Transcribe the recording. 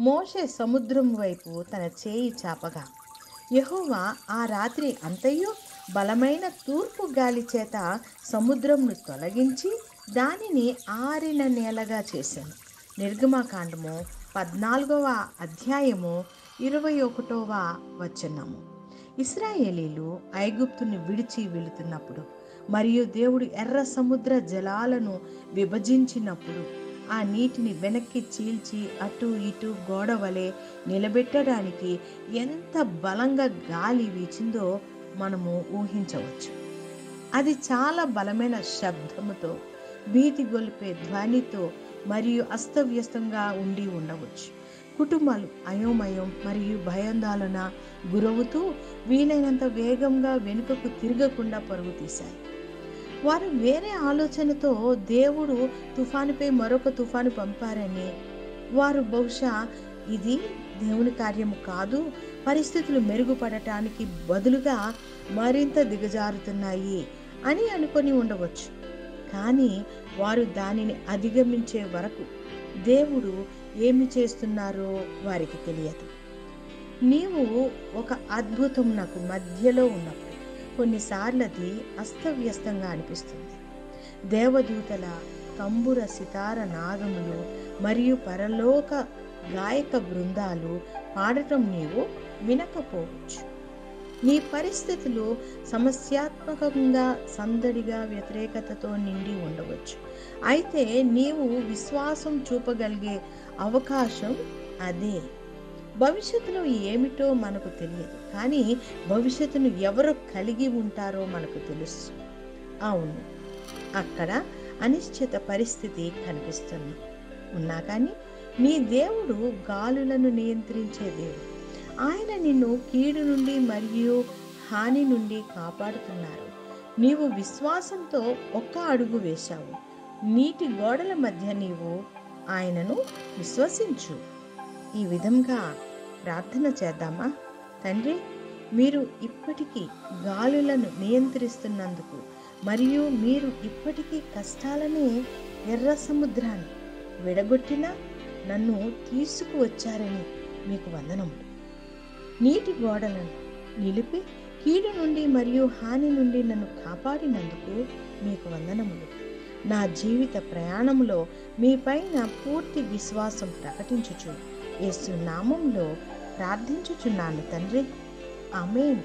మోషే సముద్రం వైపు తన చేయి చాపగా యెహోవా ఆ రాత్రి అంతయు బలమైన తూర్పు గాలి చేత సముద్రంను తొలగించి దానిని ఆరిన నేలగా చేశాను. నిర్గమాకాండము పద్నాలుగవ అధ్యాయము ఇరవై ఒకటవ వచనము. ఇస్రాయేలీలు ఐగుప్తుని విడిచి వెళుతున్నప్పుడు మరియు దేవుడు ఎర్ర సముద్ర జలాలను విభజించినప్పుడు ఆ నీటిని వెనక్కి చీల్చి అటు ఇటు గోడ వలె నిలబెట్టడానికి ఎంత బలంగా గాలి వీచిందో మనము ఊహించవచ్చు. అది చాలా బలమైన శబ్దముతో భీతి గొలిపే ధ్వనితో మరియు అస్తవ్యస్తంగా ఉండి ఉండవచ్చు. కుటుంబాలు అయోమయం మరియు భయాందోళన గురవుతూ వీలైనంత వేగంగా వెనుకకు తిరగకుండా పరుగు తీశాయి. వారు వేరే ఆలోచనతో దేవుడు తుఫానుపై మరొక తుఫాను పంపారని. వారు బహుశా ఇది దేవుని కార్యము కాదు పరిస్థితులు మెరుగుపడటానికి బదులుగా మరింత దిగజారుతున్నాయి అని అనుకొని ఉండవచ్చు. కానీ వారు దానిని అధిగమించే వరకు దేవుడు ఏమి చేస్తున్నారో వారికి తెలియదు. నీవు ఒక అద్భుతం నాకు మధ్యలో ఉన్నప్పుడు కొన్నిసార్లు అది అస్తవ్యస్తంగా అనిపిస్తుంది. దేవదూతల తంబుర సితార నాదములు మరియు పరలోక గాయక బృందాలు పాడటం నీవు వినకపోవచ్చు. నీ పరిస్థితులు సమస్యాత్మకంగా సందడిగా వ్యతిరేకతతో నిండి ఉండవచ్చు. అయితే నీవు విశ్వాసం చూపగలిగే అవకాశం అదే. భవిష్యత్తులో ఏమిటో మనకు తెలియదు. కానీ భవిష్యత్తును ఎవరు కలిగి ఉంటారో మనకు తెలుసు. అవును అక్కడ అనిశ్చిత పరిస్థితి కనిపిస్తుంది. ఉన్నా కానీ నీ దేవుడు గాలులను నియంత్రించే దేవుడు. ఆయన నిన్ను కీడు నుండి మరియు హాని నుండి కాపాడుతున్నారు. నీవు విశ్వాసంతో ఒక్క అడుగు వేశావు. నీటి గోడల మధ్య నీవు ఆయనను విశ్వసించు. ఈ విధంగా ప్రార్థన చేద్దామా? తండ్రి మీరు ఇప్పటికీ గాలులను నియంత్రిస్తున్నందుకు మరియు మీరు ఇప్పటికీ కష్టాలని ఎర్ర సముద్రాన్ని విడగొట్టిన నన్ను తీసుకువచ్చారని మీకు వందనములు. నీటి గోడలను నిలిపి కీడు నుండి మరియు హాని నుండి నన్ను కాపాడినందుకు మీకు వందనములు. నా జీవిత ప్రయాణంలో మీపైన పూర్తి విశ్వాసం ప్రకటించుచు యేసు నామంలో ప్రార్థించుచున్నాను తండ్రి. ఆమెన్.